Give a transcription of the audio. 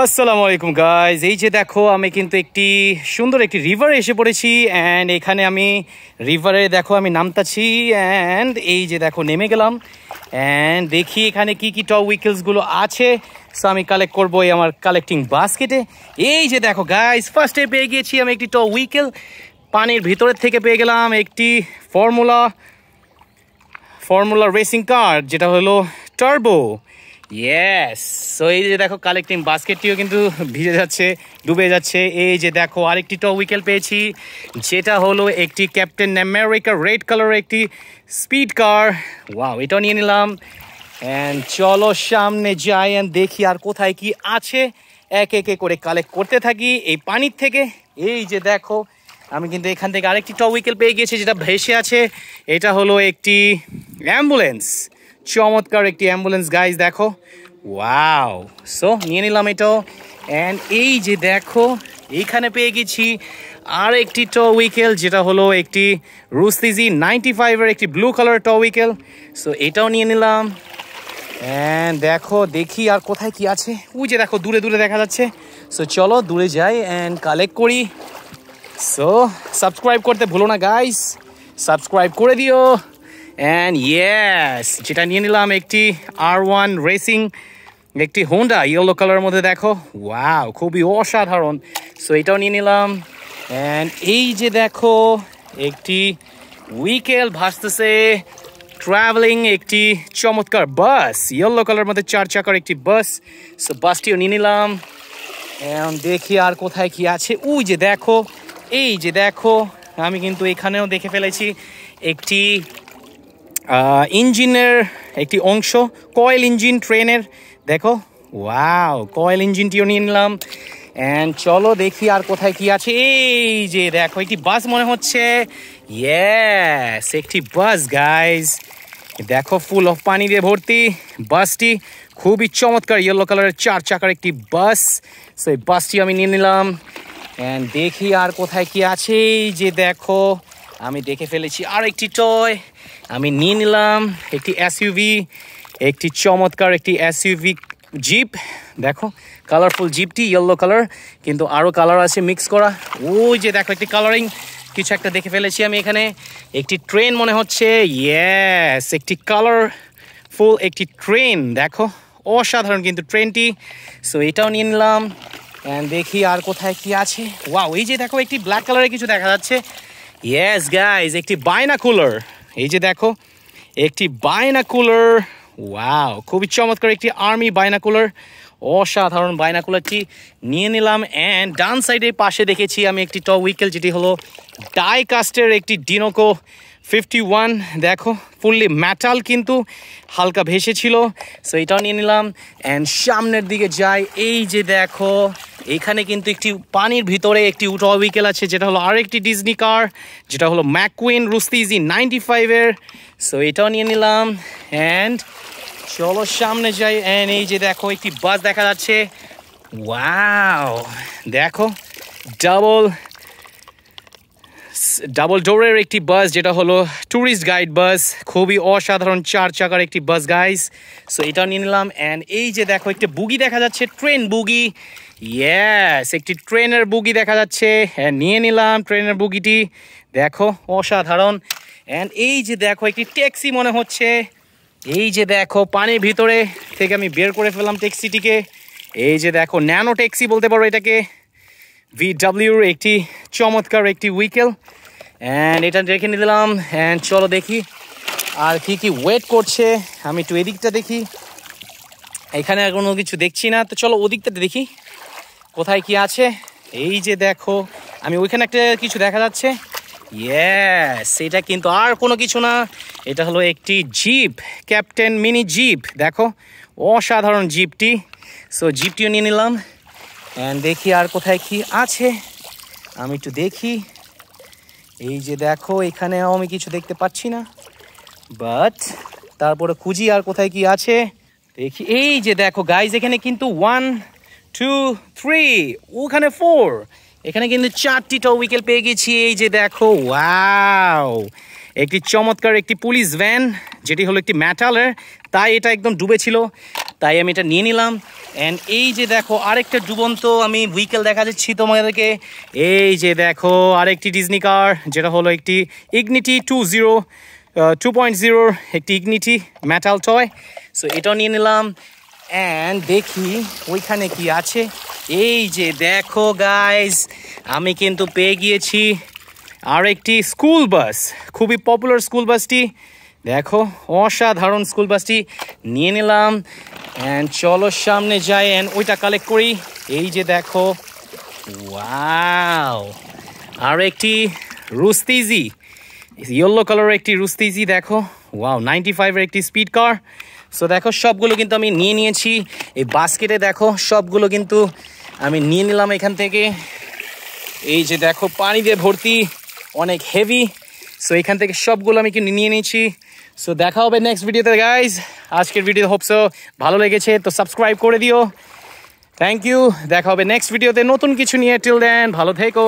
আসসালামু আলাইকুম গাইজ এই যে দেখো, আমি কিন্তু একটি সুন্দর একটি রিভারে এসে পড়েছি অ্যান্ড এখানে আমি রিভারে দেখো, আমি নামতাছি অ্যান্ড এই যে দেখো, নেমে গেলাম অ্যান্ড দেখি এখানে কি কি টপ উইকেলসগুলো আছে। সো আমি কালেক্ট করব এই আমার কালেক্টিং বাস্কেটে এই যে দেখো গাইজ ফার্স্টে পেয়ে গিয়েছি আমি একটি টপ উইকেল পানির ভিতরের থেকে পেয়ে গেলাম একটি ফর্মুলা ফর্মুলা রেসিং কার যেটা হলো টার্বো ইয়েস সো এই যে দেখো কালেক্টিং বাস্কেটটিও কিন্তু ভিজে যাচ্ছে, ডুবে যাচ্ছে। এই যে দেখো, আরেকটি টপ উইকেল পেয়েছি, যেটা হলো একটি ক্যাপ্টেন আমেরিকা রেড কালারের একটি স্পিড কার ওয়াও এটাও নিয়ে নিলাম। অ্যান্ড চলো সামনে যাই অ্যান্ড দেখি আর কোথায় কি আছে। এক একে করে কালেক্ট করতে থাকি এই পানির থেকে। এই যে দেখো, আমি কিন্তু এখান থেকে আরেকটি টপ উইকেল পেয়ে গেছি যেটা ভেসে আছে। এটা হলো একটি অ্যাম্বুলেন্স চমৎকার একটি অ্যাম্বুলেন্স গাইজ দেখো। ওয়াও সো নিয়ে নিলাম এটাও। অ্যান্ড এই যে দেখো এইখানে পেয়ে গেছি আর একটি ট উইকেল যেটা হলো একটি রুস্তিজি নাইনটি ফাইভের একটি ব্লু কালার ট উইকেল সো এটাও নিয়ে নিলাম। অ্যান্ড দেখো, দেখি আর কোথায় কি আছে। ওই যে দেখো, দূরে দূরে দেখা যাচ্ছে। সো চলো দূরে যাই অ্যান্ড কালেক্ট করি। সো সাবস্ক্রাইব করতে ভুলো না গাইস সাবস্ক্রাইব করে দিও। অ্যান্ড ইয়েস যেটা নিয়ে নিলাম একটি আর ওয়ান রেসিং একটি হোন্ডা ইয়েলো কালারের মধ্যে দেখো। ওয়াও খুবই অসাধারণ। সো এটাও নিয়ে নিলাম। অ্যান্ড এই যে দেখো, একটি উইকেল ভাসতেছে। ট্রাভেলিং একটি চমৎকার বাস ইয়েলো কালার মধ্যে চার চাকার একটি বাস সো বাসটিও নিয়ে নিলাম। দেখি আর কোথায় কি আছে। ওই যে দেখো, এই যে দেখো, আমি কিন্তু এখানেও দেখে ফেলেছি একটি ইঞ্জিনের একটি অংশ, কয়েল ইঞ্জিন ট্রেনের, দেখো ওয়াও কয়েল ইঞ্জিনটিও নিয়ে নিলাম। অ্যান্ড চলো দেখি আর কোথায় কি আছে। এই যে দেখো, একটি বাস মনে হচ্ছে। ইয়েস একটি বাস গাইজ দেখো ফুল অফ পানি দিয়ে ভর্তি। বাসটি খুবই চমৎকার ইয়েলো কালারের চার চাকার একটি বাস। সো এই বাসটি আমি নিয়ে নিলাম। অ্যান্ড দেখি আর কোথায় কি আছে। এই যে দেখো, আমি দেখে ফেলেছি আর একটি টয় আমি নিয়ে নিলাম একটি এসইউভি একটি চমৎকার একটি এসইউভি জিপ দেখো কালারফুল জিপটি ইয়েলো কালার কিন্তু আরও কালার আছে মিক্স করা। ওই যে দেখো, একটি কালারিং কিছু একটা দেখে ফেলেছি আমি এখানে। একটি ট্রেন মনে হচ্ছে ইয়েস একটি কালারফুল একটি ট্রেন দেখো, অসাধারণ কিন্তু ট্রেনটি সো এটাও নিয়ে নিলাম। দেখি আর কোথায় কি আছে। ওয়াও এই যে দেখো, একটি ব্ল্যাক কালারের কিছু দেখা যাচ্ছে। ইয়েস গাইজ একটি বায়না কুলার এই যে দেখো, একটি বায়না কুলার ওয়াও খুবই চমৎকার একটি আর্মি বায়না কুলার অসাধারণ বায়না কুলারটি নিয়ে নিলাম অ্যান্ড ডান সাইডে পাশে দেখেছি আমি একটি টপ উইকেল যেটি হলো ডাই কাস্টের একটি ডিনোকো ফিফটি ওয়ান দেখো ফুললি ম্যাটাল কিন্তু হালকা ভেসেছিল সো এটাও নিয়ে নিলাম অ্যান্ড সামনের দিকে যাই, এই যে দেখো এখানে কিন্তু একটি পানির ভিতরে একটি উটো উইকেল আছে, যেটা হলো আরেকটি ডিজনি কার যেটা হলো ম্যাকুইন রুস্তিজি নাইনটি ফাইভের সো এটাও নিয়ে নিলাম অ্যান্ড চলো সামনে যাই অ্যান্ড এই যে দেখো একটি বাস দেখা যাচ্ছে। ওয়াও দেখো ডাবল ডাবল ডোরের একটি বাস যেটা হলো ট্যুরিস্ট গাইড বাস খুবই অসাধারণ চার চাকার একটি বাস গাইস সো এটা নিয়ে নিলাম অ্যান্ড এই যে দেখো, একটি বুগি দেখা যাচ্ছে ট্রেন বুগি ইয়েস একটি ট্রেনের বুগি দেখা যাচ্ছে। হ্যাঁ নিয়ে নিলাম ট্রেনের বুগিটি দেখো, অসাধারণ। অ্যান্ড এই যে দেখো, একটি ট্যাক্সি মনে হচ্ছে। এই যে দেখো, পানির ভিতরে থেকে আমি বের করে ফেললাম ট্যাক্সিটিকে এই যে দেখো ন্যানো ট্যাক্সি বলতে পারো এটাকে। ভিডাব্লিউর একটি চমৎকার একটি উইকেল অ্যান্ড এটা রেখে নিলাম। অ্যান্ড চলো দেখি আর কি কি ওয়েট করছে। আমি একটু এদিকটা দেখি। এখানে আর কোনো কিছু দেখছি না। তো চলো ওদিকটাতে দেখি। কোথায় কি আছে? এই যে দেখো, আমি ওইখানে একটা কিছু দেখা যাচ্ছে। এটা কিন্তু আর কোনো কিছু না। এটা হলো একটি জিপ, ক্যাপ্টেন মিনি জিপ। দেখো, অসাধারণ জিপটি। সো জিপটিও নিয়ে নিলাম। অ্যান্ড দেখি আর কোথায় কি আছে। আমি একটু দেখি। এই যে দেখো এখানেও আমি কিছু দেখতে পাচ্ছি না। বাট তারপরে খুঁজি আর কোথায় কি আছে। দেখি, এই যে দেখো গাইজ এখানে কিন্তু ওয়ান টু থ্রি ওখানে ফোর এখানে কিন্তু চারটি ট উইকেল পেয়ে গেছি। এই যে দেখো ওয়াও একটি চমৎকার একটি পুলিশ ভ্যান যেটি হলো একটি ম্যাটালের তাই এটা একদম ডুবেছিল তাই আমি এটা নিয়ে নিলাম। অ্যান্ড এই যে দেখো, আরেকটা ডুবন্ত আমি উইকেল দেখা যাচ্ছি তোমাদেরকে। এই যে দেখো, আরেকটি ডিজনি কার যেটা হলো একটি ইগনিটি টু জিরো টু পয়েন্ট জিরোর একটি ইগনিটি মেটাল টয় সো এটাও নিয়ে নিলাম। অ্যান্ড দেখি ওইখানে কি আছে। এই যে দেখো গাইজ আমি কিন্তু পেয়ে গিয়েছি আর একটি স্কুল বাস খুবই পপুলার স্কুল বাসটি দেখো, অসাধারণ স্কুল বাসটি নিয়ে নিলাম। অ্যান্ড চলো সামনে যাই অ্যান্ড ওইটা কালেক্ট করি। এই যে দেখো ওয়াও আর একটি রুস্তিজি ইয়েলো কালারের একটি রুস্তিজি, দেখো। ওয়াও নাইনটি ফাইভের একটি স্পিড কার সো দেখো, সবগুলো কিন্তু আমি নিয়ে নিয়েছি। এই বাস্কেটে দেখো, সবগুলো কিন্তু আমি নিয়ে নিলাম এখান থেকে। এই যে দেখো, পানি দিয়ে ভর্তি, অনেক হেভি সো এখান থেকে সবগুলো আমি কিন্তু নিয়ে নিয়েছি। সো দেখা হবে নেক্সট ভিডিওতে গাইজ আজকের ভিডিও হোপসো ভালো লেগেছে। তো সাবস্ক্রাইব করে দিও। থ্যাংক ইউ দেখা হবে নেক্সট ভিডিওতে নতুন কিছু নিয়ে। টিল দেন ভালো থেকো।